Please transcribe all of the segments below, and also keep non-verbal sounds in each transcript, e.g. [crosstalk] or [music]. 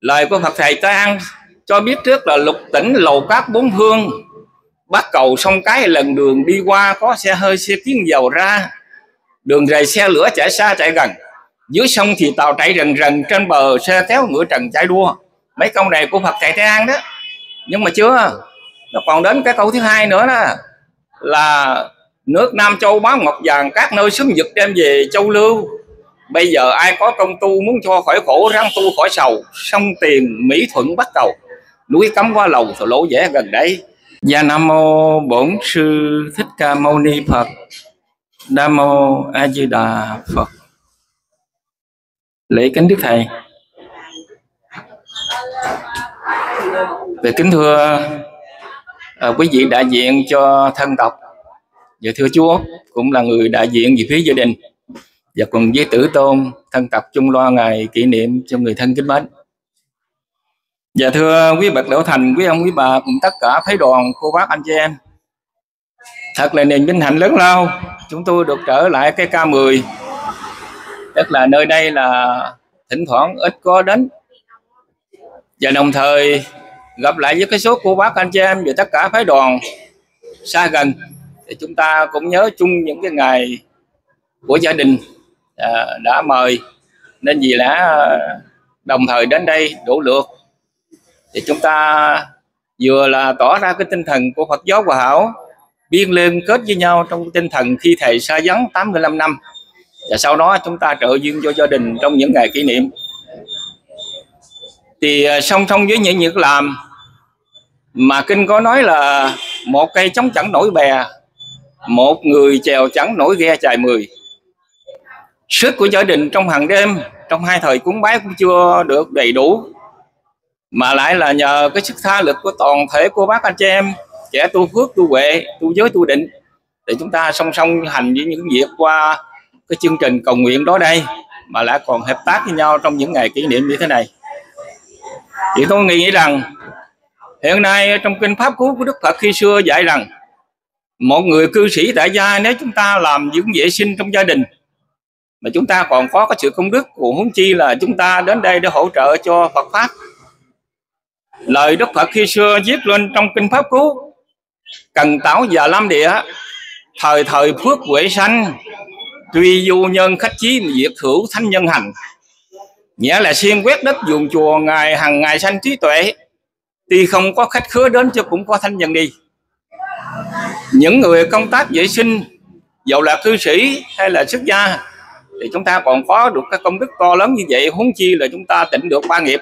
lời của Phật thầy Tăng cho biết trước là lục tỉnh lầu cát bốn phương. Bắt cầu sông cái lần đường đi qua, có xe hơi, xe kiến dầu ra. Đường rầy xe lửa chạy xa chạy gần. Dưới sông thì tàu chạy rần rần trên bờ, xe kéo ngựa trần chạy đua. Mấy câu này của Phật thầy Tăng đó. Nhưng mà chưa. Nó còn đến cái câu thứ hai nữa đó. Là nước Nam Châu báo ngọc vàng, các nơi xứng dực đem về châu lưu bây giờ ai có công tu muốn cho khỏi khổ răng tu khỏi sầu sông tiền mỹ thuận bắt cầu núi cấm qua lầu thổ lỗ dễ gần đây Gia Nam Mô Bổn Sư Thích Ca Mâu Ni Phật. Nam Mô A Di Đà Phật. Lễ kính Đức Thầy. Về kính thưa à, quý vị đại diện cho thân tộc. Và thưa chú Úc cũng là người đại diện về phía gia đình và cùng với tử tôn, thân tộc chung lo ngày kỷ niệm cho người thân kính mến. Và thưa quý bậc lão thành, quý ông, quý bà cùng tất cả phái đoàn, cô bác, anh chị em. Thật là niềm vinh hạnh lớn lao, chúng tôi được trở lại cái K10 tức là nơi đây là thỉnh thoảng ít có đến. Và đồng thời gặp lại với cái số cô bác, anh chị em và tất cả phái đoàn xa gần. Thì chúng ta cũng nhớ chung những cái ngày của gia đình. Ờ, đã mời. Nên vì lẽ ờ, đồng thời đến đây đủ lượt, thì chúng ta vừa là tỏ ra cái tinh thần của Phật giáo Hòa Hảo, biên liên kết với nhau trong tinh thần khi thầy xa vắng 85 năm. Và sau đó chúng ta trợ duyên cho gia đình trong những ngày kỷ niệm. Thì ờ, song song với những việc làm, mà kinh có nói là một cây chống chẳng nổi bè, một người chèo chẳng nổi ghe chài mười sức của gia đình trong hàng đêm, trong hai thời cúng bái cũng chưa được đầy đủ. Mà lại là nhờ cái sức tha lực của toàn thể cô bác anh chị em, trẻ tu phước, tu huệ, tu giới, tu định, để chúng ta song song hành với những việc qua cái chương trình cầu nguyện đó đây, mà lại còn hợp tác với nhau trong những ngày kỷ niệm như thế này. Thì tôi nghĩ rằng, hiện nay trong kinh pháp cú của đức phật khi xưa dạy rằng, một người cư sĩ tại gia, nếu chúng ta làm những vệ sinh trong gia đình mà chúng ta còn có cái sự công đức của huống chi là chúng ta đến đây để hỗ trợ cho Phật pháp. Lời Đức Phật khi xưa viết lên trong kinh pháp cú, cần táo và lam địa, thời thời phước huệ sanh, tuy du nhân khách chí diệt hữu thánh nhân hành. Nghĩa là xuyên quét đất vườn chùa ngày hàng ngày sanh trí tuệ, tuy không có khách khứa đến chứ cũng có thanh nhân đi. Những người công tác vệ sinh, dầu là cư sĩ hay là xuất gia thì chúng ta còn có được các công đức to lớn như vậy, huống chi là chúng ta tịnh được ba nghiệp.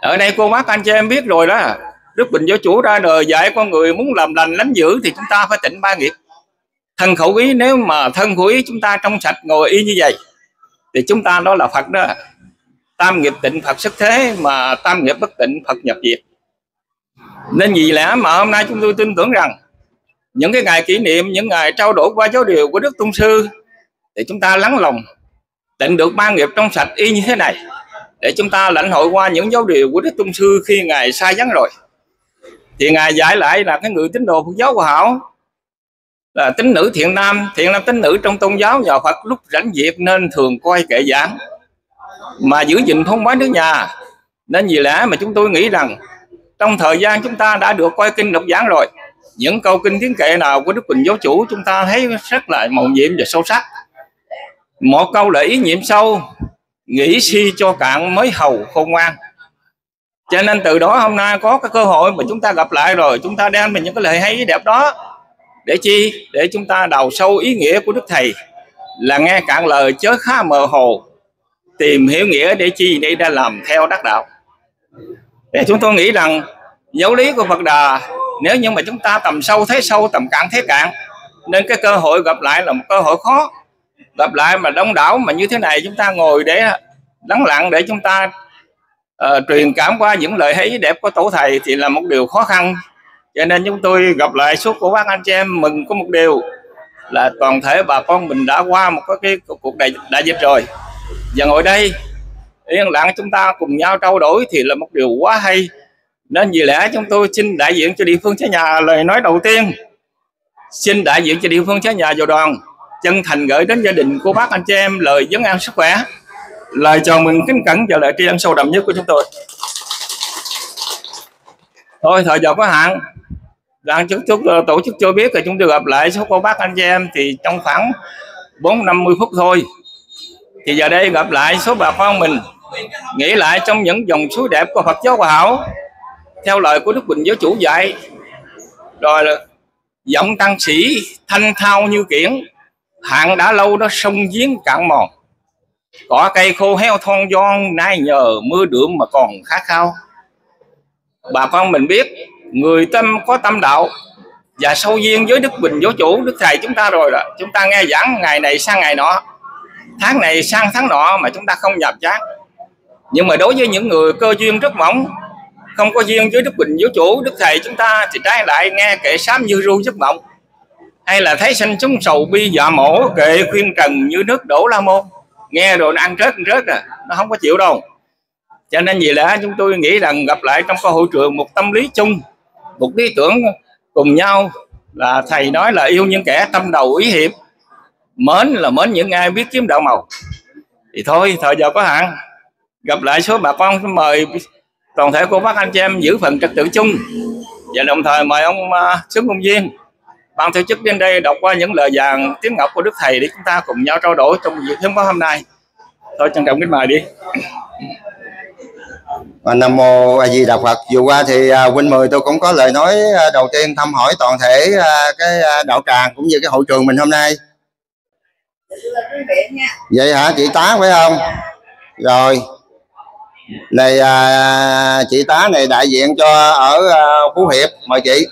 Ở đây cô bác, anh chị em biết rồi đó. Đức Bình Giáo Chủ ra đời dạy con người muốn làm lành lánh dữ thì chúng ta phải tịnh ba nghiệp. Thân khẩu ý, nếu mà thân khẩu ý chúng ta trong sạch ngồi y như vậy, thì chúng ta đó là Phật đó. Tam nghiệp tịnh Phật xuất thế mà tam nghiệp bất tịnh Phật nhập diệt. Nên vì lẽ mà hôm nay chúng tôi tin tưởng rằng những cái ngày kỷ niệm, những ngày trao đổi qua giáo điều của Đức Tôn Sư thì chúng ta lắng lòng định được ba nghiệp trong sạch y như thế này, để chúng ta lãnh hội qua những dấu điều của Đức Tôn Sư khi Ngài sai vắng rồi. Thì Ngài giải lại là cái người tín đồ Phật giáo của Hảo, là tín nữ thiện nam thiện nam tín nữ trong tôn giáo và Phật lúc rảnh dịp nên thường coi kệ giảng. Mà giữ gìn thông báo nước nhà, nên vì lẽ mà chúng tôi nghĩ rằng trong thời gian chúng ta đã được coi kinh đọc giảng rồi, những câu kinh tiếng kệ nào của Đức Quỳnh Giáo Chủ chúng ta thấy rất là màu nhiệm và sâu sắc một câu để ý niệm sâu, nghĩ si cho cạn mới hầu khôn ngoan. Cho nên từ đó hôm nay có cái cơ hội mà chúng ta gặp lại rồi, chúng ta đem mình những cái lời hay đẹp đó để chi? Để chúng ta đào sâu ý nghĩa của đức thầy. Là nghe cạn lời chớ khá mờ hồ, tìm hiểu nghĩa để chi để đã làm theo đắc đạo. Để chúng tôi nghĩ rằng, giáo lý của Phật Đà, nếu như mà chúng ta tầm sâu thấy sâu, tầm cạn thấy cạn, nên cái cơ hội gặp lại là một cơ hội khó lặp lại mà đông đảo mà như thế này chúng ta ngồi để lắng lặng để chúng ta uh, truyền cảm qua những lời thấy đẹp của tổ thầy thì là một điều khó khăn. Cho nên chúng tôi gặp lại suốt của bác anh chị em mừng có một điều là toàn thể bà con mình đã qua một cái cuộc đại, đại dịch rồi. Và ngồi đây yên lặng chúng ta cùng nhau trao đổi thì là một điều quá hay. Nên vì lẽ chúng tôi xin đại diện cho địa phương chế nhà lời nói đầu tiên. Xin đại diện cho địa phương chế nhà vào đoàn chân thành gửi đến gia đình của bác anh chị em lời vấn an sức khỏe. Lời chào mừng kính cẩn và lời tri ân sâu đậm nhất của chúng tôi. Thôi, thời giờ có hạn. Đang chúc chúc ờ, tổ chức cho biết là chúng tôi gặp lại số cô bác anh chị em thì trong khoảng bốn năm mươi phút thôi. Thì giờ đây gặp lại số bà con mình. Nghĩ lại trong những dòng suối đẹp của Phật giáo Hòa Hảo. Theo lời của Đức Bình Giáo Chủ dạy rồi là giọng tăng sĩ, thanh thao như kiển hạn đã lâu đó sông giếng cạn mòn. Cỏ cây khô heo thon giòn, nay nhờ mưa đượm mà còn khá khao. Bà con mình biết, người tâm có tâm đạo, và sâu duyên với đức bình, giáo chủ, đức thầy chúng ta rồi đó. Chúng ta nghe giảng ngày này sang ngày nọ, tháng này sang tháng nọ mà chúng ta không nhập chán. Nhưng mà đối với những người cơ duyên rất mỏng, không có duyên với đức bình, giáo chủ, đức thầy chúng ta thì trái lại nghe kệ sám như ru giấc mộng hay là thấy sanh chúng sầu bi dọa mổ kệ khuyên trần như nước đổ la môn. Nghe rồi nó ăn rớt ăn rớt à nó không có chịu đâu. Cho nên vì lẽ chúng tôi nghĩ rằng gặp lại trong cái hội trường một tâm lý chung một lý tưởng cùng nhau là thầy nói là yêu những kẻ tâm đầu ý hiệp. Mến là mến những ai biết kiếm đạo màu. Thì thôi thời giờ có hạn. Gặp lại số bà con mời toàn thể cô bác anh chị em giữ phần trật tự chung. Và đồng thời mời ông uh, sướng công viên ban tổ chức đến đây đọc qua những lời vàng tiếng ngọc của đức thầy để chúng ta cùng nhau trao đổi trong việc hiến máu hôm nay. Thôi trân trọng kính mời đi. Và nam mô a di đà phật. Vừa qua thì uh, huynh mười tôi cũng có lời nói à, đầu tiên thăm hỏi toàn thể à, cái à, đạo tràng cũng như cái hội trường mình hôm nay. Vậy hả? Chị tá phải không? Rồi. Này à, chị tá này đại diện cho ở à, phú hiệp. Mời chị.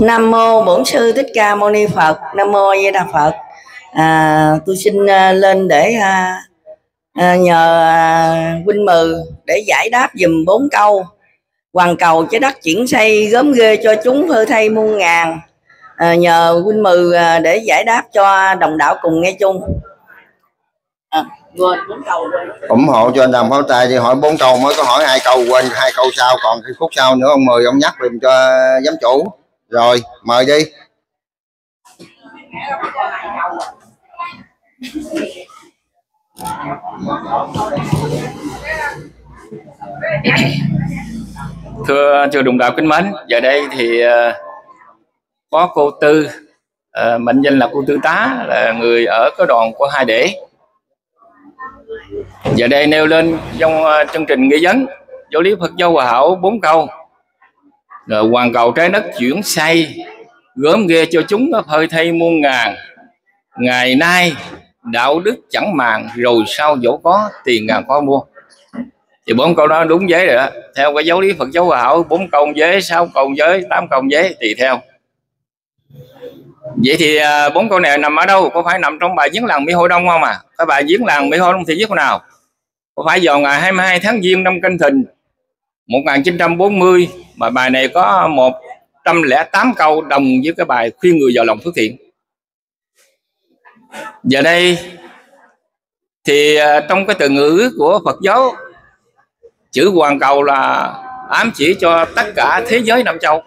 Nam mô Bổn sư Thích Ca Mâu Ni Phật. Nam mô A Di Đà Phật. À, tôi xin à, lên để à, à, nhờ à, huynh mừ để giải đáp dùm bốn câu. Hoàn cầu trái đất chuyển xây gớm ghê cho chúng phơ thay muôn ngàn. À, nhờ huynh mừ à, để giải đáp cho đồng đạo cùng nghe chung. À, ủng hộ cho anh đàm pháo tay thì hỏi bốn câu mới có hỏi hai câu quên hai câu sau còn cái phút sau nữa ông mười ông nhắc dùm cho giám chủ. Rồi mời đi. Thưa chư đồng đạo kính mến giờ đây thì ờ, có cô tư ờ, mệnh danh là cô tư tá là người ở cái đoàn của hai để giờ đây nêu lên trong ờ, chương trình nghi vấn giáo lý Phật giáo Hòa Hảo bốn câu. Rồi hoàn cầu trái đất chuyển say, gớm ghê cho chúng nó hơi thay muôn ngàn. Ngày nay đạo đức chẳng màng rồi sau dẫu có tiền ngàn có mua. Thì bốn câu đó đúng giới rồi đó. Theo cái giáo lý Phật giáo Hòa Hảo bốn câu giới sáu câu giới tám câu giới tùy theo vậy thì à, bốn câu này nằm ở đâu? Có phải nằm trong bài giếng làng Mỹ Hội Đông không à cái bài giếng làng Mỹ Hội Đông thì viết câu nào? Có phải vào ngày 22 tháng Giêng năm Canh Thìn 1940 mà bài này có 108 câu đồng với cái bài khuyên người vào lòng phước thiện? Giờ đây thì à, trong cái từ ngữ của Phật giáo, chữ hoàn cầu là ám chỉ cho tất cả thế giới năm châu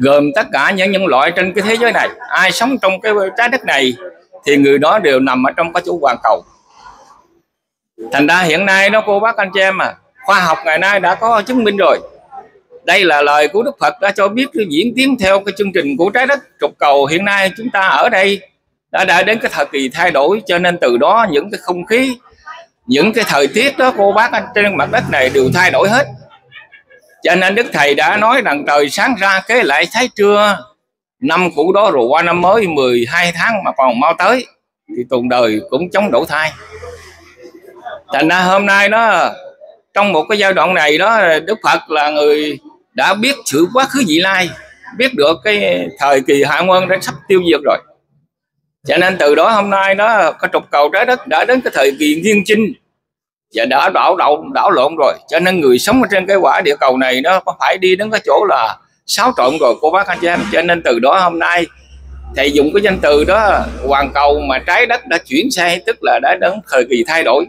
gồm tất cả những nhân loại trên cái thế giới này. Ai sống trong cái trái đất này thì người đó đều nằm ở trong cái chủ hoàn cầu. Thành ra hiện nay đó cô bác anh chị em à khoa học ngày nay đã có chứng minh rồi. Đây là lời của Đức Phật đã cho biết diễn tiến theo cái chương trình của trái đất trục cầu. Hiện nay chúng ta ở đây đã đã đến cái thời kỳ thay đổi, cho nên từ đó những cái không khí, những cái thời tiết đó cô bác anh trên mặt đất này đều thay đổi hết cho nên Đức Thầy đã nói rằng trời sáng ra kế lại thấy trưa. Năm cũ đó rồi, qua năm mới 12 tháng mà còn mau tới, thì tuần đời cũng chống đổ thai. Thành ra hôm nay đó, trong một cái giai đoạn này đó, Đức Phật là người đã biết sự quá khứ vị lai, biết được cái thời kỳ hạ quân đã sắp tiêu diệt rồi. Cho nên từ đó hôm nay đó, cái trục cầu trái đất đã đến cái thời kỳ nghiêng chinh và đã đảo đảo đảo lộn rồi. Cho nên người sống ở trên cái quả địa cầu này nó phải đi đến cái chỗ là xáo trộn rồi cô bác anh chị em? Cho nên từ đó hôm nay thầy dùng cái danh từ đó hoàn cầu mà trái đất đã chuyển sang tức là đã đến thời kỳ thay đổi.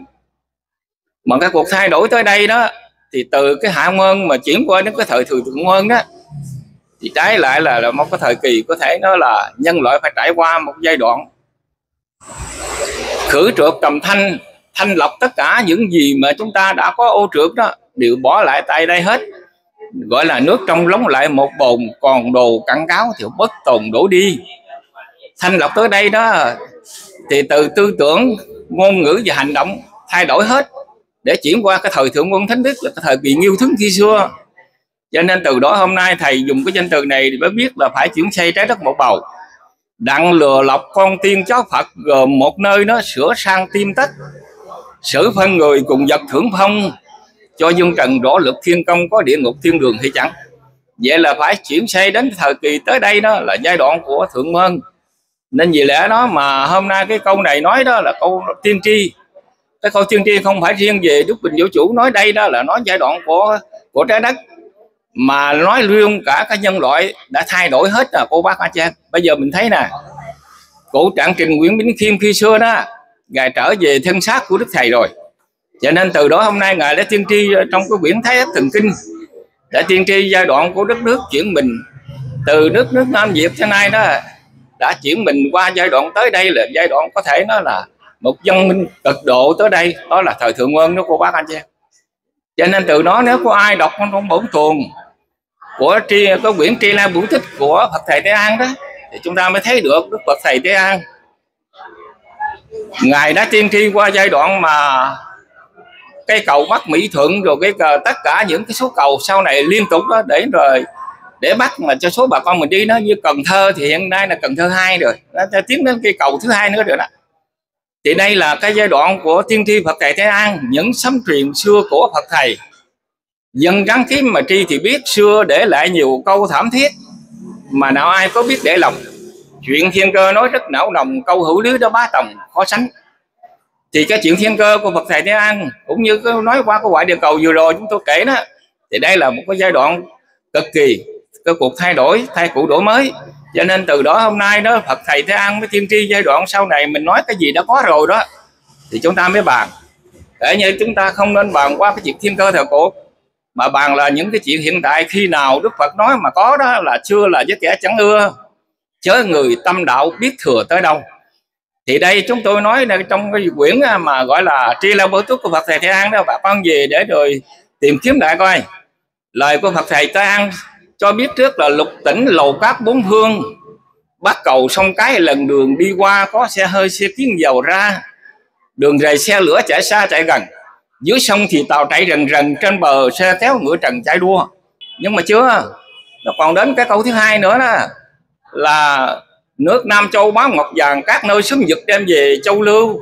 Mà cái cuộc thay đổi tới đây đó thì từ cái hạ nguyên mà chuyển qua đến cái thời thượng nguyên đó thì trái lại là, là một cái thời kỳ có thể nó là nhân loại phải trải qua một giai đoạn khử trượt cầm thanh thanh lọc tất cả những gì mà chúng ta đã có ô trượt đó, đều bỏ lại tại đây hết. Gọi là nước trong lóng lại một bồn, còn đồ cặn cáo thì bất tồn đổ đi. Thanh lọc tới đây đó, thì từ tư tưởng, ngôn ngữ và hành động thay đổi hết, để chuyển qua cái thời thượng quân thánh đức là cái thời kỳ nghiêu thức khi xưa. Cho nên từ đó hôm nay thầy dùng cái danh từ này để mới biết là phải chuyển xây trái đất một bầu. Đặng lừa lọc con tiên chó phật gồm một nơi nó sửa sang tim tất sử phân người cùng vật thưởng phong, cho dương trần rõ lực thiên công có địa ngục thiên đường hay chẳng. Vậy là phải chuyển xe đến thời kỳ tới đây đó là giai đoạn của thượng môn. Nên vì lẽ đó mà hôm nay cái câu này nói đó là câu tiên tri. Cái câu tiên tri không phải riêng về đức bình vũ chủ nói đây đó là nói giai đoạn của của trái đất, mà nói luôn cả cái nhân loại đã thay đổi hết rồi cô bác anh chị bây giờ mình thấy nè, cụ trạng trình nguyễn bính khiêm khi xưa đó ngài trở về thân xác của đức thầy rồi. Cho nên từ đó hôm nay ngài đã tiên tri trong cái quyển thái thần kinh, đã tiên tri giai đoạn của đất nước chuyển mình. Từ nước nước nam việt thế nay đó, đã chuyển mình qua giai đoạn tới đây là giai đoạn có thể nói là một dân minh cực độ tới đây, đó là thời thượng quân đó cô bác anh chị. Cho nên từ đó nếu có ai đọc trong bổn tuồng của tri có quyển tri la bửu tích của phật thầy tế an đó, thì chúng ta mới thấy được đức phật thầy tế an ngài đã tiên tri qua giai đoạn mà cây cầu bắc mỹ thuận rồi cái cờ tất cả những cái số cầu sau này liên tục đó để rồi để bắt mà cho số bà con mình đi. Nó như Cần Thơ thì hiện nay là Cần Thơ hai rồi. Nó tiến đến cây cầu thứ hai nữa rồi đó. Thì đây là cái giai đoạn của tiên tri Phật thầy Thế An, những sấm truyền xưa của Phật thầy. Dân gắn kiếm mà tri thì biết, xưa để lại nhiều câu thảm thiết mà nào ai có biết để lòng chuyện thiên cơ nói rất não nồng, câu hữu lý đó bá tòng, khó sánh. Thì cái chuyện thiên cơ của Phật thầy Thế An, cũng như nói qua cái ngoại địa cầu vừa rồi chúng tôi kể đó, thì đây là một cái giai đoạn cực kỳ, cái cuộc thay đổi, thay cũ đổi mới. Cho nên từ đó hôm nay đó, Phật thầy Thế An với tiên tri giai đoạn sau này, mình nói cái gì đã có rồi đó, thì chúng ta mới bàn. Để như chúng ta không nên bàn qua cái chuyện thiên cơ thời cổ, mà bàn là những cái chuyện hiện tại khi nào Đức Phật nói mà có đó là chưa là với kẻ chẳng ưa chớ người tâm đạo biết thừa tới đâu. Thì đây chúng tôi nói là trong cái quyển à, mà gọi là tri la bổ túc của Phật thầy Thế An đó, bà con về để rồi tìm kiếm lại coi. Lời của Phật thầy Thế An cho biết trước là lục tỉnh lầu cát bốn phương bắt cầu sông cái lần đường đi qua, có xe hơi, xe kiến dầu ra, đường rầy xe lửa chạy xa chạy gần. Dưới sông thì tàu chạy rần rần trên bờ, xe kéo ngựa trần chạy đua. Nhưng mà chưa, nó còn đến cái câu thứ hai nữa đó là nước Nam Châu báo ngọc vàng, các nơi xúm giật đem về châu lưu.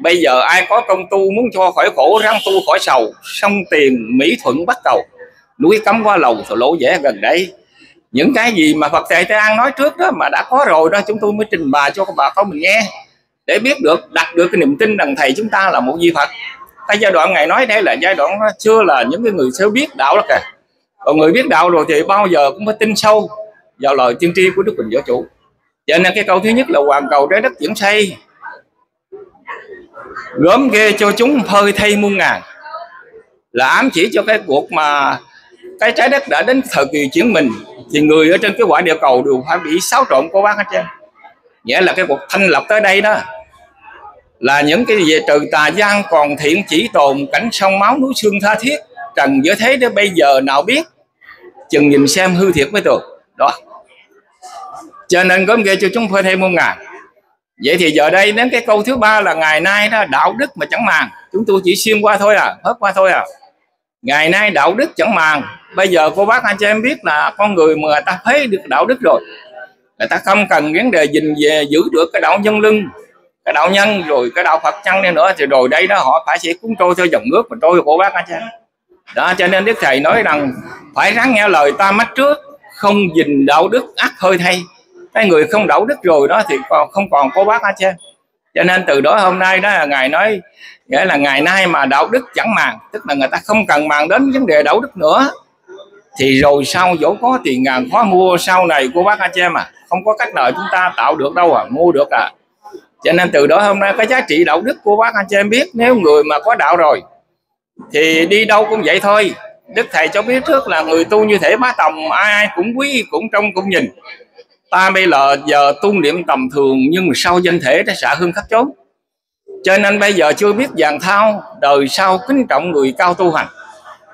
Bây giờ ai có công tu muốn cho khỏi khổ răng tu khỏi sầu. Sông tiền, mỹ thuận bắt cầu, núi cấm qua lầu, thổ lỗ dễ gần đây. Những cái gì mà Phật thầy Tây An nói trước đó mà đã có rồi đó, chúng tôi mới trình bày cho các bà con mình nghe. Để biết được, đặt được cái niềm tin rằng thầy chúng ta là một vị Phật. Cái giai đoạn ngày nói đây là giai đoạn ờ, chưa là những cái người sẽ biết đạo đó kìa. Còn người biết đạo rồi thì bao giờ cũng phải tin sâu vào lời tiên tri của Đức Bình Giáo Chủ. Cho nên cái câu thứ nhất là hoàn cầu trái đất chuyển xây gớm ghê cho chúng phơi thay muôn ngàn. Là ám chỉ cho cái cuộc mà cái trái đất đã đến thời kỳ chuyển mình, thì người ở trên cái quả địa cầu đều phải bị xáo trộn của bác hết trơn. Nghĩa là cái cuộc thanh lập tới đây đó là những cái về trừ tà gian còn thiện chỉ tồn, cảnh sông máu núi xương tha thiết, trần giữa thế đến bây giờ nào biết, chừng nhìn xem hư thiệt mới được. Đó cho nên có nghĩa cho chúng phơi thêm một ngày vậy thì giờ đây đến cái câu thứ ba là ngày nay đó, đạo đức mà chẳng màng. Chúng tôi chỉ xuyên qua thôi à hớt qua thôi à. Ngày nay đạo đức chẳng màng. Bây giờ cô bác anh chị em biết là con người mà người ta thấy được đạo đức rồi. Người ta không cần vấn đề gìn về, giữ được cái đạo nhân lưng, cái đạo nhân, rồi cái đạo phật chân đi nữa, thì rồi đây đó họ phải sẽ cuốn trôi theo dòng nước mà trôi cô bác anh chị đó, cho nên đức thầy nói rằng, phải ráng nghe lời ta mắt trước, không dình đạo đức ắt hơi thay cái người không đạo đức rồi đó thì còn không còn có bác anh chị cho nên từ đó hôm nay đó là ngài nói, nghĩa là ngày nay mà đạo đức chẳng màng, tức là người ta không cần màng đến vấn đề đạo đức nữa, thì rồi sau dẫu có tiền ngàn khó mua, sau này của bác anh chị em à không có cách nào chúng ta tạo được đâu à mua được à. Cho nên từ đó hôm nay cái giá trị đạo đức của bác anh chị em biết, nếu người mà có đạo rồi, thì đi đâu cũng vậy thôi. Đức thầy cho biết trước là người tu như thể bá tòng, ai ai cũng quý cũng trông cũng nhìn ta bây giờ giờ tu niệm tầm thường, nhưng mà sau danh thể đã xả hương khắp chốn? Cho nên bây giờ chưa biết dàn thao, đời sau kính trọng người cao tu hành.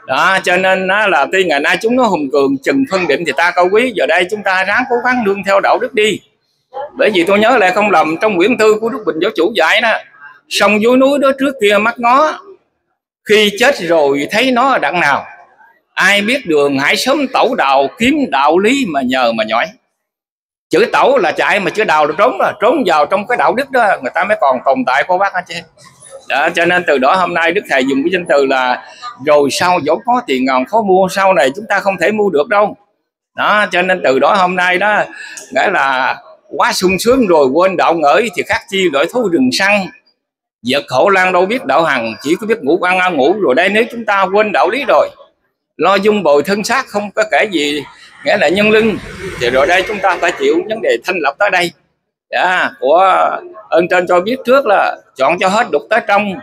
Đó, cho nên nó là tuy ngày nay chúng nó hùng cường, chừng phân định thì ta cao quý. Giờ đây chúng ta ráng cố gắng đương theo đạo đức đi. Bởi vì tôi nhớ lại không lầm, trong quyển thư của đức bình giáo chủ dạy đó, sông dưới núi đó trước kia mắt ngó, khi chết rồi thấy nó ở đặng nào? Ai biết đường, hãy sớm tẩu đạo, kiếm đạo lý mà nhờ mà nhỏi chữ tẩu là chạy mà chữ đào là trốn là trốn vào trong cái đạo đức đó người ta mới còn tồn tại cô bác anh chị? Đó, cho nên từ đó hôm nay đức thầy dùng cái danh từ là rồi sau dẫu có tiền ngàn khó mua sau này chúng ta không thể mua được đâu. Đó cho nên từ đó hôm nay đó nghĩa là quá sung sướng rồi quên đạo ngợi thì khác chi đổi thú rừng săn. Vật khổ lan đâu biết đạo hằng chỉ có biết ngủ ăn ăn ngủ rồi đây nếu chúng ta quên đạo lý rồi lo dung bồi thân xác không có kể gì nghĩa là nhân lưng. Thì rồi đây chúng ta phải chịu vấn đề thanh lọc tới đây. Yeah, của ơn trên cho biết trước là chọn cho hết đục tới trong.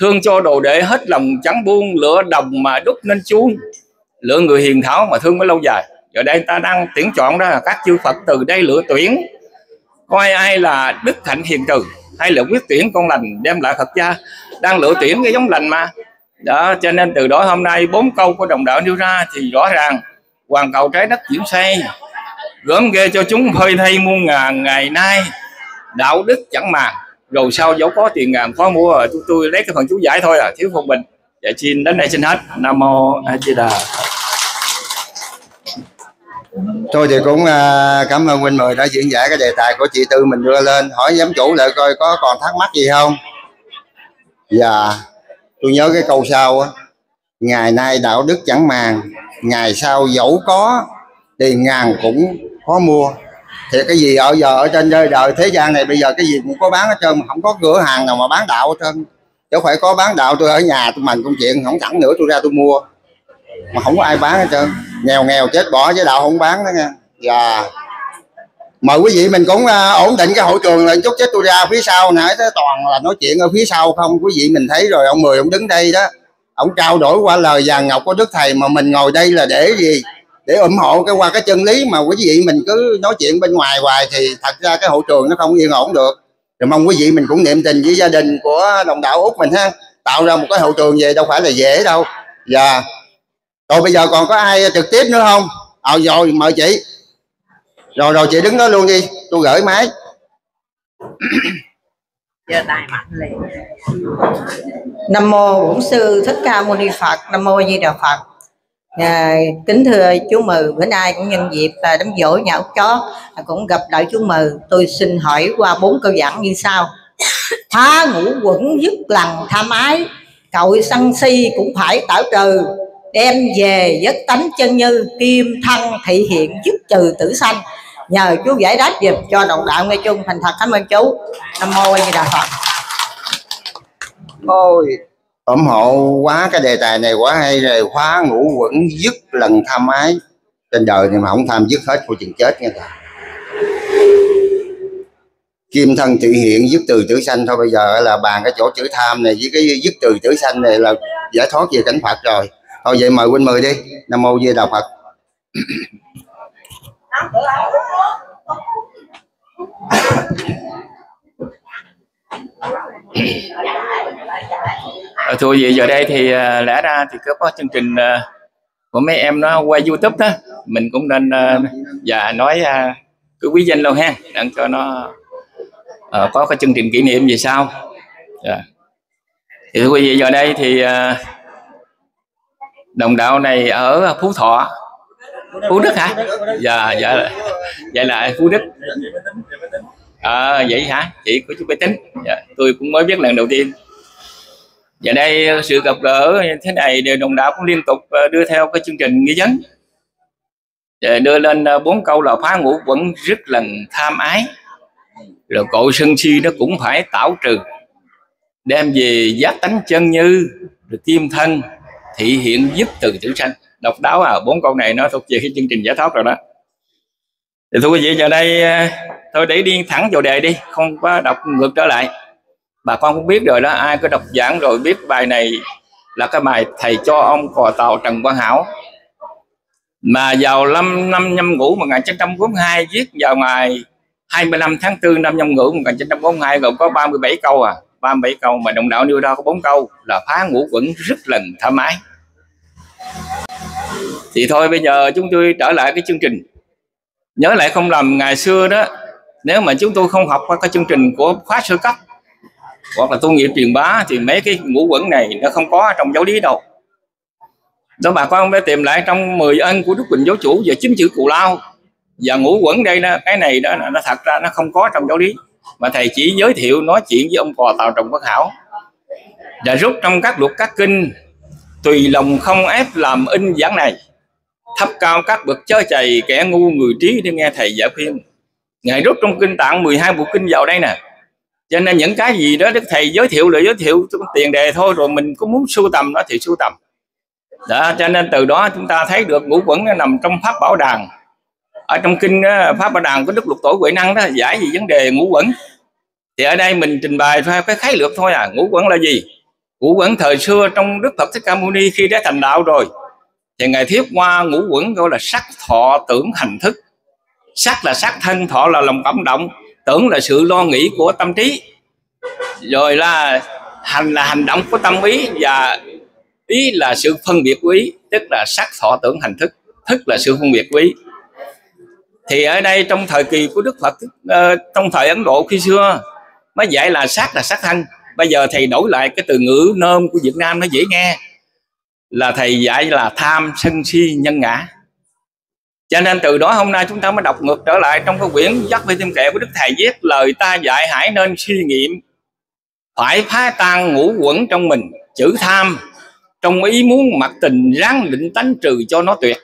Thương cho đồ đệ hết lòng chẳng buông lửa đồng mà đúc nên chuông. Lựa người hiền thảo mà thương mới lâu dài. Giờ đây ta đang tuyển chọn ra các chư Phật từ đây lựa tuyển. Coi ai là đức hạnh hiền từ hay là quyết tuyển con lành đem lại Phật gia. Đang lựa tuyển cái giống lành mà. Đó cho nên từ đó hôm nay bốn câu của đồng đạo nêu ra thì rõ ràng hoàn cầu trái đất chuyển say gớm ghê cho chúng hơi thay muôn ngàn ngày nay. Đạo đức chẳng màng, rồi sau dẫu có tiền ngàn khó mua. Rồi chúng tôi lấy cái phần chú giải thôi à thiếu phong bình. Dạ xin đến đây xin hết. Nam mô a di đà. Tôi thì cũng à, cảm ơn huynh mười đã diễn giải cái đề tài của chị tư mình đưa lên. Hỏi giám chủ lại coi có còn thắc mắc gì không? Dạ tôi nhớ cái câu sau á. Ngày nay đạo đức chẳng màng ngày sau dẫu có tiền ngàn cũng khó mua. Thì cái gì ở giờ ở trên đời, đời thế gian này bây giờ cái gì cũng có bán hết trơn mà không có cửa hàng nào mà bán đạo hết trơn. Chứ phải có bán đạo tôi ở nhà tôi mình công chuyện không thẳng nữa tôi ra tôi mua. Mà không có ai bán hết trơn. Nghèo nghèo chết bỏ với đạo không bán đó nha. Và mời quý vị mình cũng uh, ổn định cái hội trường là chút chết tôi ra phía sau nãy tới toàn là nói chuyện ở phía sau không. Quý vị mình thấy rồi ông mười ông đứng đây đó ông trao đổi qua lời vàng ngọc của đức thầy mà mình ngồi đây là để gì? Để ủng hộ cái qua cái chân lý mà quý vị mình cứ nói chuyện bên ngoài hoài thì thật ra cái hậu trường nó không yên ổn được. Rồi mong quý vị mình cũng niệm tình với gia đình của đồng đạo út mình ha. Tạo ra một cái hậu trường về đâu phải là dễ đâu. Và rồi bây giờ còn có ai trực tiếp nữa không? Ờ à, rồi mời chị. Rồi rồi chị đứng đó luôn đi. Tôi gửi máy giờ tài mạnh liền nam mô bổn sư thích ca mâu ni phật nam mô di đà phật. À, kính thưa chú mừ bữa nay cũng nhân dịp à, đám dỗ nhà ốc chó à, cũng gặp lại chú mừ. Tôi xin hỏi qua bốn câu giảng như sau. [coughs] Phá ngũ quẩn dứt lần tham ái cội sân si cũng phải tảo trừ đem về giấc tánh chân như kim thân thị hiện dứt trừ tử sanh nhờ chú giải đáp dùm cho đồng đạo nghe chung, thành thật cảm ơn chú. Nam mô a di đà phật. Ôi, ủng hộ quá, cái đề tài này quá hay rồi, khóa ngũ quẩn dứt lần tham ái. Trên đời thì mà không tham dứt hết của chừng chết nha ta kim thân tự hiện dứt từ tử sanh, thôi bây giờ là bàn cái chỗ chữ tham này với cái dứt từ tử sanh này là giải thoát về cảnh phật rồi. Thôi vậy mời huynh mời đi. Nam mô di đà phật. Ờ, thưa quý vị giờ đây thì ờ, lẽ ra thì có chương trình ờ, của mấy em nó qua youtube đó mình cũng nên uh, và nói cứ quý danh luôn ha để cho nó uh, có cái chương trình kỷ niệm gì sao yeah. Dạ. thì thưa quý vị giờ đây thì uh, đồng đạo này ở phú thọ phú đức hả? Dạ dạ. Vậy là phú đức. À, vậy hả? Chị của chú máy tính. Dạ, tôi cũng mới biết lần đầu tiên. Và đây sự gặp gỡ thế này đều đồng đạo cũng liên tục ờ, đưa theo cái chương trình nghi vấn. Đưa lên ờ, bốn câu là phá ngũ vẫn rất lần tham ái. Rồi cội sân si nó cũng phải tảo trừ. Đem về giác tánh chân như rồi kim thân thị hiện giúp từ tử sanh độc đáo à. Bốn câu này nó thuộc về cái chương trình giải thoát rồi đó. Thì thưa quý vị, giờ đây à, thôi để đi thẳng vào đề đi, không có đọc ngược trở lại. Bà con cũng biết rồi đó, ai có đọc giảng rồi biết bài này là cái bài thầy cho ông cò tàu trần quang hảo. Mà vào năm năm nhâm ngũ 1942 viết vào ngày 25 tháng 4 năm nhâm ngũ 1942 gồm có 37 câu à. 37 câu mà đồng đạo nêu ra có bốn câu là phá ngũ quẩn rất lần thoải mái thì thôi, bây giờ chúng tôi trở lại cái chương trình. Nhớ lại không làm ngày xưa đó, nếu mà chúng tôi không học qua cái chương trình của khóa sơ cấp, hoặc là tu nghiệp truyền bá, thì mấy cái ngũ quẩn này nó không có trong giáo lý đâu. Đó, bà con phải tìm lại trong 10 ân của đức quỳnh giáo chủ và chính chữ cụ lao. Và ngũ quẩn đây đó, cái này đó nó thật ra nó không có trong giáo lý, mà thầy chỉ giới thiệu nói chuyện với ông cò tàu trồng bất hảo. Và rút trong các luật, các kinh tùy lòng không ép làm in giảng này, thấp cao các bậc chớ chày, kẻ ngu người trí để nghe thầy giải khuyên. Ngài rút trong kinh tạng 12 bộ kinh vào đây nè. Cho nên những cái gì đó đức thầy giới thiệu là giới thiệu tiền đề thôi, rồi mình có muốn sưu tầm nó thì sưu tầm. Đó, cho nên từ đó chúng ta thấy được ngũ quẩn nó nằm trong pháp bảo đàn ở trong kinh pháp bảo đàn có đức lục tổ huệ năng đó, giải gì vấn đề ngũ quẩn. Thì ở đây mình trình bày theo cái khái lược thôi à ngũ quẩn là gì? Ngũ quẩn thời xưa trong đức phật thích ca mâu ni khi đã thành đạo rồi, thì ngài thiết qua ngũ quẩn gọi là sắc thọ tưởng hành thức. Sắc là sắc thân, thọ là lòng cảm động, tưởng là sự lo nghĩ của tâm trí. Rồi là hành là hành động của tâm ý và ý là sự phân biệt của ý, tức là sắc thọ tưởng hành thức thức là sự phân biệt của ý. Thì ở đây trong thời kỳ của đức phật ờ, trong thời ấn độ khi xưa mới dạy là sắc là sắc thân bây giờ thầy đổi lại cái từ ngữ nôm của việt nam nó dễ nghe. Là thầy dạy là tham, sân si, nhân ngã. Cho nên từ đó hôm nay chúng ta mới đọc ngược trở lại trong cái quyển dắt về thêm kệ của đức thầy viết, lời ta dạy hãy nên suy nghiệm, phải phá tan ngũ quẩn trong mình, chữ tham. Trong ý muốn mặc tình ráng định tánh trừ cho nó tuyệt.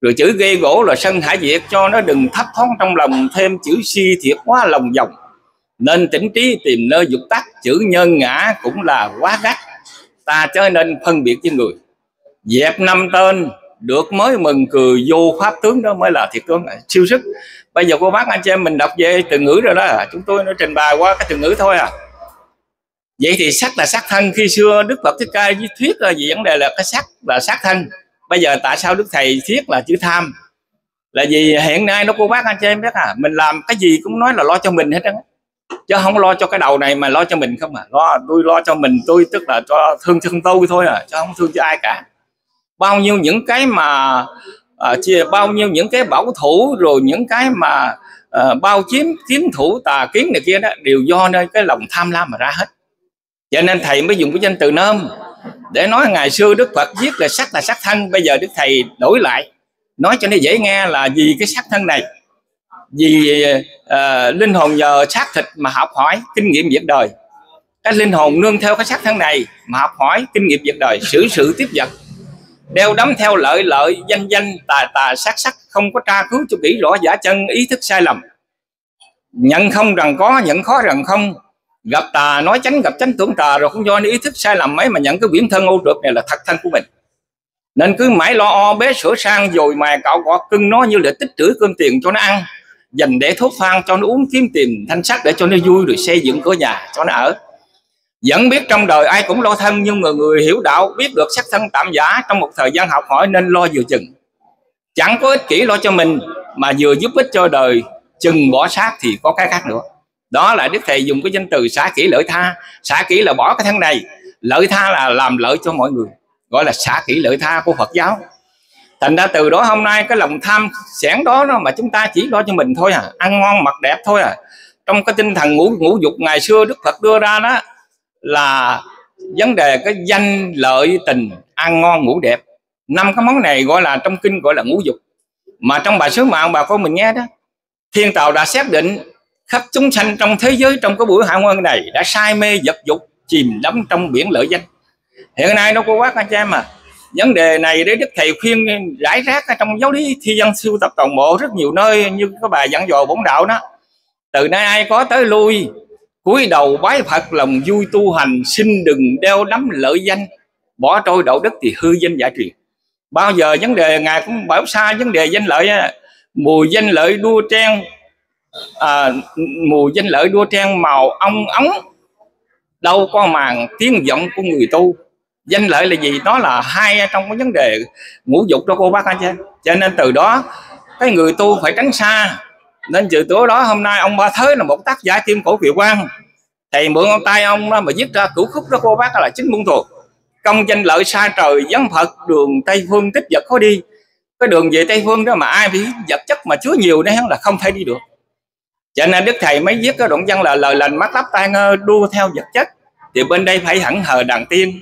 Rồi chữ ghê gỗ là sân hải diệt cho nó đừng thấp thoáng trong lòng, thêm chữ si thiệt quá lòng vòng nên tỉnh trí tìm nơi dục tắc chữ nhân ngã cũng là quá gắt. Ta chớ nên phân biệt với người. Dẹp năm tên, được mới mừng cười vô pháp tướng, đó mới là thiệt tướng. Siêu sức. Bây giờ cô bác, anh chị em mình đọc về từ ngữ rồi đó. Chúng tôi nó trình bày qua cái từ ngữ thôi à. Vậy thì sắc là sắc thân. Khi xưa đức phật thích ca thuyết là gì vấn đề là cái sắc là sắc thân. Bây giờ tại sao đức thầy thuyết là chữ tham? Là vì hiện nay nó cô bác, anh chị em biết à mình làm cái gì cũng nói là lo cho mình hết trơn chứ không lo cho cái đầu này mà lo cho mình không à. Lo tôi lo cho mình tôi tức là cho thương cho tôi thôi à chứ không thương cho ai cả. Bao nhiêu những cái mà à, chia bao nhiêu những cái bảo thủ rồi những cái mà à, bao chiếm kiến thủ tà kiến này kia đó đều do nơi cái lòng tham lam mà ra hết. Cho nên thầy mới dùng cái danh từ nôm để nói ngày xưa đức phật viết là sắc là sắc thân bây giờ đức thầy đổi lại. Nói cho nó dễ nghe là vì cái sắc thân này vì uh, linh hồn nhờ xác thịt mà học hỏi kinh nghiệm việc đời. Cái linh hồn nương theo cái xác thân này mà học hỏi kinh nghiệm việc đời xử sự tiếp vật. Đeo đắm theo lợi lợi danh danh tà tà sát sắc không có tra cứu cho kỹ rõ giả chân ý thức sai lầm. Nhận không rằng có nhận khó rằng không. Gặp tà nói tránh gặp tránh tưởng tà rồi không do ý thức sai lầm mấy mà nhận cái biển thân ô trượt này là thật thân của mình. Nên cứ mãi lo o bé sửa sang dồi mài cạo gọt cưng nó như là tích trữ cơm tiền cho nó ăn dành để thuốc thang cho nó uống kiếm tìm thanh sắc để cho nó vui rồi xây dựng cửa nhà cho nó ở. Vẫn biết trong đời ai cũng lo thân, nhưng mà người hiểu đạo biết được sắc thân tạm giả trong một thời gian học hỏi nên lo vừa chừng. Chẳng có ích kỷ lo cho mình, mà vừa giúp ích cho đời, chừng bỏ xác thì có cái khác nữa. Đó là đức thầy dùng cái danh từ xả kỹ lợi tha. Xả kỹ là bỏ cái thân này, lợi tha là làm lợi cho mọi người, gọi là xả kỹ lợi tha của phật giáo thành ra từ đó hôm nay cái lòng tham sẻn đó, nó mà chúng ta chỉ lo cho mình thôi à. Ăn ngon mặc đẹp thôi à. Trong cái tinh thần ngũ ngũ dục ngày xưa đức phật đưa ra đó là vấn đề cái danh lợi tình ăn ngon ngủ đẹp. Năm cái món này gọi là trong kinh gọi là ngũ dục. Mà trong bài sứ mạng bà con mình nghe đó thiên tàu đã xác định khắp chúng sanh trong thế giới trong cái buổi hạ nguyên này đã say mê vật dục chìm đắm trong biển lợi danh. Hiện nay nó có quá anh chị em mà vấn đề này để đức thầy khuyên rải rác ở trong giáo lý thi dân sưu tập toàn bộ rất nhiều nơi như cái bài dẫn dò bổn đạo đó. Từ nay ai có tới lui cúi đầu bái phật lòng vui tu hành xin đừng đeo đắm lợi danh bỏ trôi đạo đức thì hư danh giả truyền. Bao giờ vấn đề ngài cũng bảo xa vấn đề danh lợi mùi danh lợi đua trang à, mùi danh lợi đua trang màu ong ống đâu có màn tiếng vọng của người tu danh lợi là gì? Đó là hai trong cái vấn đề ngũ dục đó, cô bác anh chị cho nên từ đó, cái người tu phải tránh xa. Nên từ tối đó hôm nay ông ba thới là một tác giả kim cổ kiều quan thầy mượn ông tay ông đó mà viết ra cửu khúc đó, cô bác là chính môn thuộc công danh lợi xa trời dân phật, đường tây phương, tích vật khó đi. Cái đường về tây phương đó mà ai bị vật chất mà chứa nhiều đấy, là không thể đi được. Cho nên đức thầy mới viết cái đoạn văn là lời lành mắt lắp tai, ngơ đua theo vật chất. Thì bên đây phải hẳn hờ đàn tiên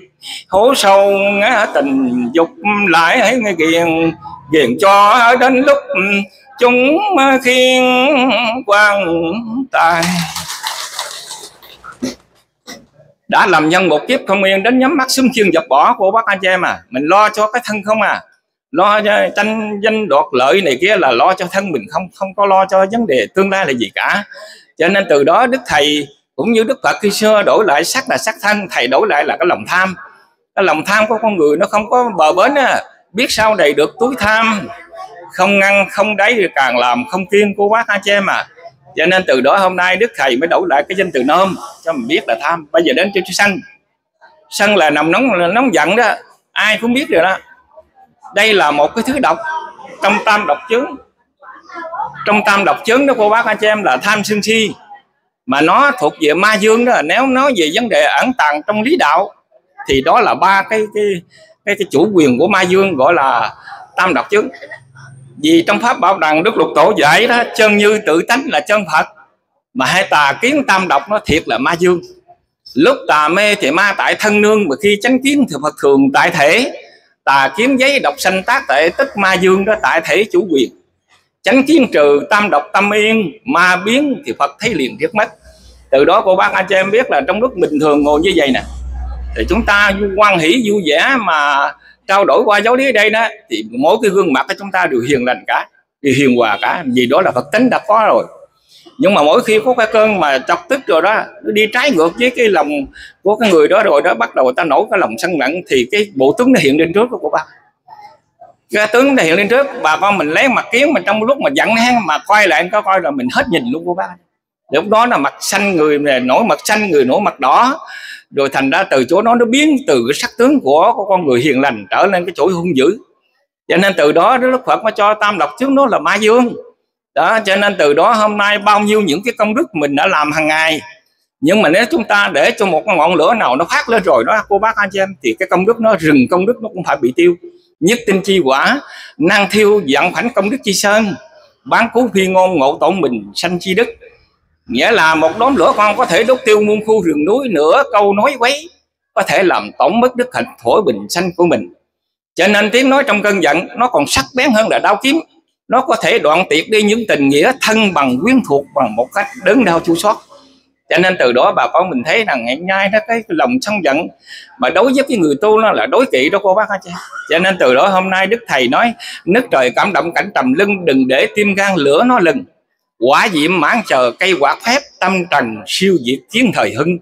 hố sâu ngã tình dục lại ghiền ghiền cho đến lúc chúng khiên quan tài đã làm nhân một kiếp không yên, đến nhắm mắt xung chiên dập bỏ của bác anh chị em à mình lo cho cái thân không à? Lo cho tranh danh đoạt lợi này kia là lo cho thân mình không không có lo cho vấn đề tương lai là gì cả. Cho nên từ đó đức thầy cũng như đức phật khi xưa đổi lại sắc là sắc thân, thầy đổi lại là cái lòng tham cái lòng tham của con người nó không có bờ bến á, biết sao đầy được túi tham. Không ngăn không đáy thì càng làm không kiên cô bác anh chị em à. Cho nên từ đó hôm nay đức thầy mới đổi lại cái danh từ nôm cho mình biết là tham. Bây giờ đến chữ sân sân là nằm nóng là nóng giận đó. Ai cũng biết rồi đó. Đây là một cái thứ độc trong tam độc chứng trong tam độc chứng đó cô bác anh chị em là tham sân si. Mà nó thuộc về ma dương đó. Nếu nói về vấn đề ẩn tàng trong lý đạo thì đó là ba cái cái cái, cái chủ quyền của ma dương gọi là tam độc chứng. Vì trong pháp bảo đằng đức lục tổ dạy đó chân như tự tánh là chân phật mà hai tà kiến tam độc nó thiệt là ma dương. Lúc tà mê thì ma tại thân nương mà khi chánh kiến thì phật thường tại thể. Tà kiếm giấy độc sanh tác tại tức ma dương đó tại thể chủ quyền. Chánh kiến trừ tam độc tâm yên ma biến thì phật thấy liền trước mất từ đó cô bác anh chị em biết là trong lúc bình thường ngồi như vậy nè thì chúng ta quan hỷ vui vẻ mà trao đổi qua giáo lý ở đây đó, thì mỗi cái gương mặt của chúng ta đều hiền lành cả, đều hiền hòa cả, vì đó là phật tính đã có rồi. Nhưng mà mỗi khi có cái cơn mà chọc tức rồi đó, nó đi trái ngược với cái lòng của cái người đó rồi đó, bắt đầu ta nổi cái lòng sân nặng thì cái bộ tướng nó hiện lên trước của bà. Cái tướng nó hiện lên trước, bà con mình lấy mặt kiến mình trong lúc mà giận hắn mà quay lại, có coi là mình hết nhìn luôn của ba lúc đó là mặt xanh người nổi mặt xanh người, nổi mặt đỏ rồi thành ra từ chỗ đó nó biến từ cái sắc tướng của, của con người hiền lành trở lên cái chỗ hung dữ. Cho nên từ đó Đức Phật mới cho tam độc trước nó là ma dương. Đó cho nên từ đó hôm nay bao nhiêu những cái công đức mình đã làm hàng ngày. Nhưng mà nếu chúng ta để cho một ngọn lửa nào nó phát lên rồi đó cô bác anh chị em thì cái công đức nó rừng công đức nó cũng phải bị tiêu. Nhất tinh chi quả năng thiêu dặn phảnh công đức chi sơn. Bán cứu phi ngôn ngộ tổ mình sanh chi đức nghĩa là một đốm lửa con có thể đốt tiêu muôn khu rừng núi, nửa câu nói quấy, có thể làm tổng mất đức hạnh thổi bình sanh của mình. Cho nên tiếng nói trong cơn giận, nó còn sắc bén hơn là đau kiếm. Nó có thể đoạn tiệt đi những tình nghĩa thân bằng, quyến thuộc bằng một cách đớn đau chua xót. Cho nên từ đó bà con mình thấy rằng ngày nay nó cái lòng sân giận mà đối với cái người tu nó là đối kỵ đó cô bác hả chị. Cho nên từ đó hôm nay đức thầy nói, nước trời cảm động cảnh trầm lưng, đừng để tim gan lửa nó lừng quả diệm mãn chờ cây quạt phép, tâm trần siêu diệt chiến thời hưng.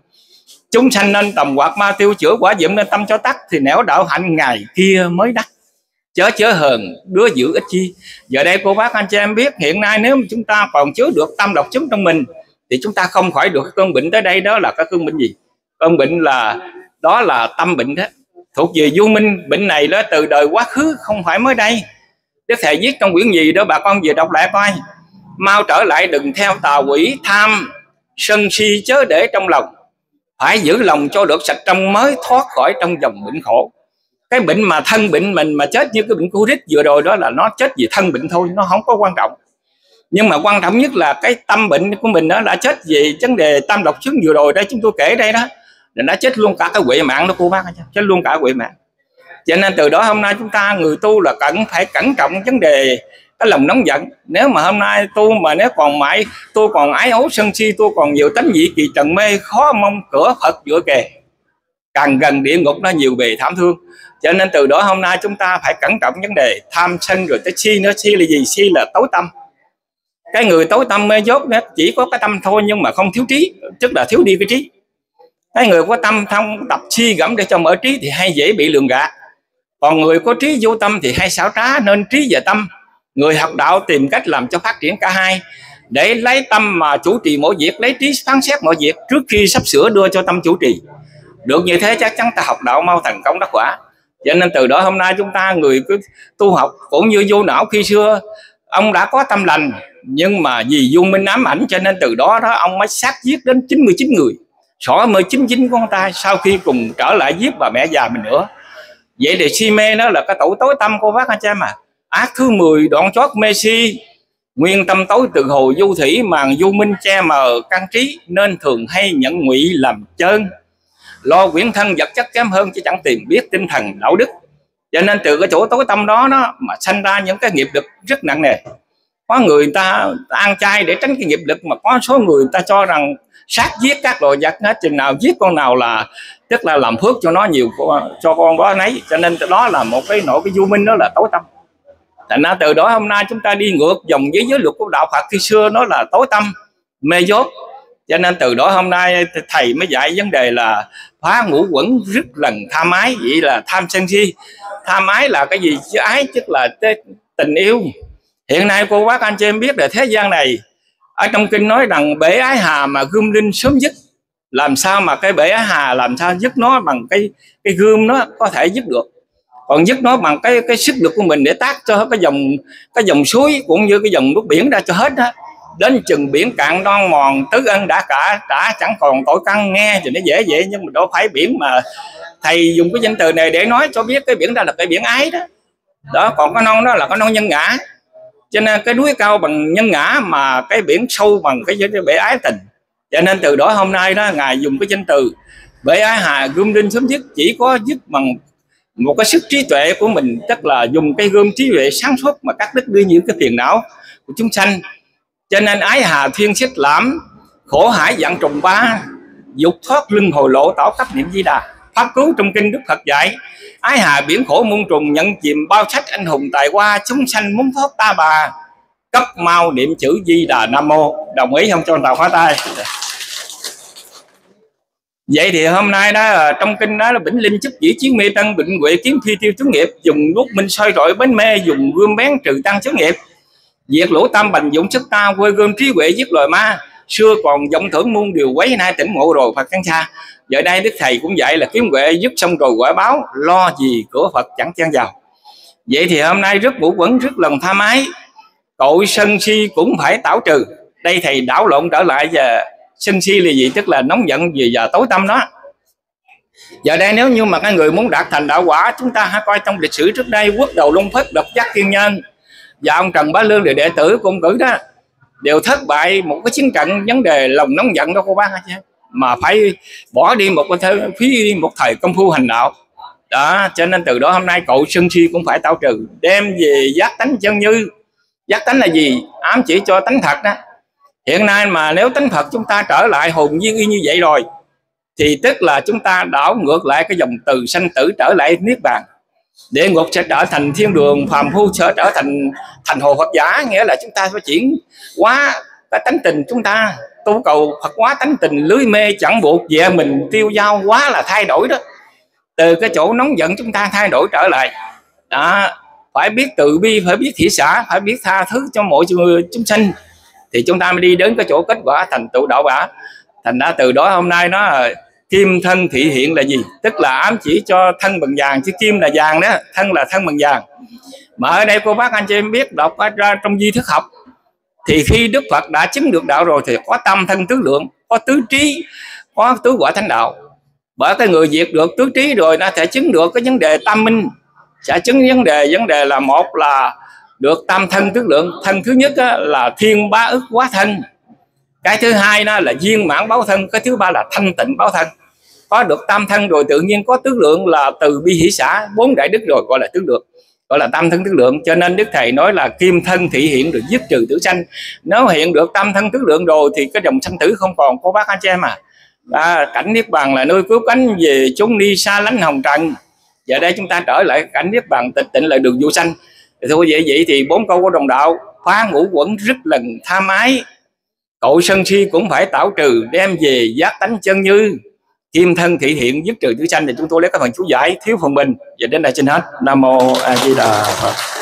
Chúng sanh nên tầm quạt ma tiêu chữa quả diệm nên tâm cho tắt thì nẻo đạo hạnh ngày kia mới đắc. Chớ chớ hờn, đứa giữ ít chi. Giờ đây cô bác anh chị em biết, hiện nay nếu mà chúng ta còn chứa được tâm độc chứng trong mình, thì chúng ta không khỏi được cơn bệnh tới đây, đó là cái cơn bệnh gì? Cơn bệnh là, đó là tâm bệnh đó. Thuộc về du minh, bệnh này đó từ đời quá khứ không phải mới đây. Đức thầy viết trong quyển gì đó bà con về đọc lại coi mau trở lại đừng theo tà quỷ, tham, sân si, chớ để trong lòng. Phải giữ lòng cho được sạch trong mới thoát khỏi trong dòng bệnh khổ. Cái bệnh mà thân bệnh mình mà chết như cái bệnh covid vừa rồi đó là nó chết vì thân bệnh thôi, nó không có quan trọng. Nhưng mà quan trọng nhất là cái tâm bệnh của mình đó đã chết vì vấn đề tâm độc chứng vừa rồi đó, chúng tôi kể đây đó, là đã chết luôn cả cái quỷ mạng đó, cô bác chết luôn cả quỷ mạng. Cho nên từ đó hôm nay chúng ta người tu là cần phải cẩn trọng vấn đề cái lòng nóng giận. Nếu mà hôm nay tu mà nếu còn mãi, tôi còn ái ố sân si, tôi còn nhiều tánh dị kỳ trần mê, khó mong cửa phật giữa kề. Càng gần địa ngục nó nhiều bề thảm thương. Cho nên từ đó hôm nay chúng ta phải cẩn trọng vấn đề tham sân rồi tới si nữa. Si là gì? Si là tối tâm. Cái người tối tâm mê dốt đó chỉ có cái tâm thôi nhưng mà không thiếu trí, tức là thiếu đi cái trí. Cái người có tâm thông, tập suy gẫm để cho mở trí thì hay dễ bị lường gạt. Còn người có trí vô tâm thì hay xảo trá, nên trí và tâm người học đạo tìm cách làm cho phát triển cả hai, để lấy tâm mà chủ trì mỗi việc, lấy trí phán xét mọi việc, trước khi sắp sửa đưa cho tâm chủ trì. Được như thế chắc chắn ta học đạo mau thành công đắc quả. Cho nên từ đó hôm nay chúng ta, người cứ tu học cũng như vô não khi xưa, ông đã có tâm lành, nhưng mà vì vô minh ám ảnh cho nên từ đó đó ông mới sát giết đến 99 người. Xỏ mới 99 con tay sau khi cùng trở lại giết bà mẹ già mình nữa. Vậy thì si mê nó là cái tủ tối tâm của bác anh chị mà ác thứ 10 đoạn chót messi. Nguyên tâm tối từ hồi du thủy màn du minh che mờ căn trí nên thường hay nhận ngụy làm chơn. Lo quyển thân vật chất kém hơn chứ chẳng tìm biết tinh thần đạo đức. Cho nên từ cái chỗ tối tâm đó nó mà sanh ra những cái nghiệp lực rất nặng nề. Có người ta, ta ăn chay để tránh cái nghiệp lực mà có số người ta cho rằng sát giết các loài vật hết chừng nào giết con nào là tức là làm phước cho nó nhiều cho con đó nấy. Cho nên đó là một cái nỗi cái du minh đó là tối tâm thành ra từ đó hôm nay chúng ta đi ngược dòng với giới luật của đạo Phật khi xưa nó là tối tâm, mê dốt. Cho nên từ đó hôm nay thầy mới dạy vấn đề là phá ngũ quẩn rất lần tham ái vậy là tham sân si. Tham ái là cái gì? Chứ ái tức là tình yêu. Hiện nay cô bác anh chị em biết là thế gian này, ở trong kinh nói rằng bể ái hà mà gươm linh sớm dứt làm sao mà cái bể ái hà làm sao dứt nó bằng cái cái gươm nó có thể dứt được? Còn dứt nó bằng cái cái sức lực của mình để tác cho cái dòng cái dòng suối cũng như cái dòng nước biển ra cho hết á. Đến chừng biển cạn non mòn tứ ân đã cả đã chẳng còn tội căn nghe thì nó dễ vậy nhưng mà đâu phải biển mà thầy dùng cái danh từ này để nói cho biết cái biển đó là cái biển ái đó. Đó còn cái non đó là cái non nhân ngã. Cho nên cái núi cao bằng nhân ngã mà cái biển sâu bằng cái, cái bể ái tình. Cho nên từ đó hôm nay đó ngài dùng cái danh từ bể ái hà gươm đinh sớm dứt chỉ có dứt bằng một cái sức trí tuệ của mình tức là dùng cái gươm trí tuệ sáng suốt mà cắt đứt đi những cái phiền não của chúng sanh. Cho nên ái hà thiên xích lãm, khổ hải dạng trùng ba, dục thoát lưng hồi lộ tạo cấp niệm di đà. Pháp cứu trong kinh đức phật dạy, ái hà biển khổ muôn trùng nhận chìm bao sách anh hùng tài hoa chúng sanh muốn thoát ta bà. Cấp mau niệm chữ di đà nam mô. Đồng ý không? Cho tàu hóa tay vậy thì hôm nay đó ờ, trong kinh đó là bỉnh linh chấp chỉ chiến mê tăng bệnh huệ kiếm phi tiêu chứng nghiệp, dùng đuốc minh soi rọi bến mê, dùng gươm bén trừ tăng chứng nghiệp. Diệt lỗ tam bành dụng sức ta, quê gươm trí huệ giết loài ma. Xưa còn vọng thưởng muôn điều quấy, nay tỉnh ngộ rồi phật căn xa giờ đây đức thầy cũng vậy là kiếm huệ giúp xong rồi quả báo, lo gì cửa phật chẳng chen vào. Vậy thì hôm nay rất vũ quẩn, rất lòng tha mái. Tội sân si cũng phải tảo trừ. Đây thầy đảo lộn trở lại và sân si là gì? Tức là nóng giận về giờ tối tâm đó. Giờ đây nếu như mà cái người muốn đạt thành đạo quả, chúng ta hãy coi trong lịch sử trước đây, quốc đầu long phất, độc giác thiên nhân. Và ông trần bá lương là đệ tử của ông cử đó, đều thất bại một cái chiến trận, vấn đề lòng nóng giận đó, cô bác chứ. Mà phải bỏ đi một cái phí đi một thời công phu hành đạo. Đó, cho nên từ đó hôm nay cậu sân si cũng phải tạo trừ. Đem về giác tánh chân như. Giác tánh là gì? Ám chỉ cho tánh thật đó hiện nay mà nếu tánh phật chúng ta trở lại hồn nhiên y như vậy rồi, thì tức là chúng ta đảo ngược lại cái dòng từ sanh tử trở lại niết bàn. Địa ngục sẽ trở thành thiên đường, phàm phu sẽ trở thành thành hồ phật giả, nghĩa là chúng ta phải chuyển quá cái tánh tình chúng ta. Tu cầu phật quá tánh tình, lưới mê chẳng buộc về mình tiêu dao quá là thay đổi đó. Từ cái chỗ nóng giận chúng ta thay đổi trở lại. Đó, phải biết từ bi, phải biết thị xã, phải biết tha thứ cho mọi người chúng sinh thì chúng ta mới đi đến cái chỗ kết quả thành tựu đạo quả. Thành ra từ đó hôm nay nó à, kim thân thị hiện là gì? Tức là ám chỉ cho thân bằng vàng, chứ kim là vàng đó, thân là thân bằng vàng. Mà ở đây cô bác, anh chị em biết, đọc ra trong di thức học, thì khi đức phật đã chứng được đạo rồi thì có tâm thân tứ lượng, có tứ trí, có tứ quả thánh đạo. Bởi cái người diệt được tứ trí rồi, nó sẽ chứng được cái vấn đề tâm minh. Sẽ chứng vấn đề vấn đề là một là được tam thân tứ lượng. Thân thứ nhất á, là thiên bá ức quá thân. Cái thứ hai đó là viên mãn báo thân. Cái thứ ba là thanh tịnh báo thân. Có được tam thân rồi tự nhiên có tước lượng là từ bi hỷ xã. Bốn đại đức rồi gọi là tước lượng gọi là tam thân tước lượng. Cho nên đức thầy nói là kim thân thị hiện được giúp trừ tử sanh. Nếu hiện được tam thân tước lượng rồi thì cái dòng sanh tử không còn cô bác anh chị em à à, cảnh niết bàn là nơi cứu cánh về chúng đi xa lánh hồng trần. Giờ đây chúng ta trở lại cảnh niết bàn tịch tịnh lại đường vô sanh thưa thôi vậy vậy thì bốn câu của đồng đạo, phá ngũ quẩn rất lần tham ái cội sân si cũng phải tạo trừ, đem về giác tánh chân như. Kim thân thị hiện giúp trừ tử sanh thì chúng tôi lấy các phần chú giải thiếu phần mình và đến đây xin hết. Nam mô a di đà phật.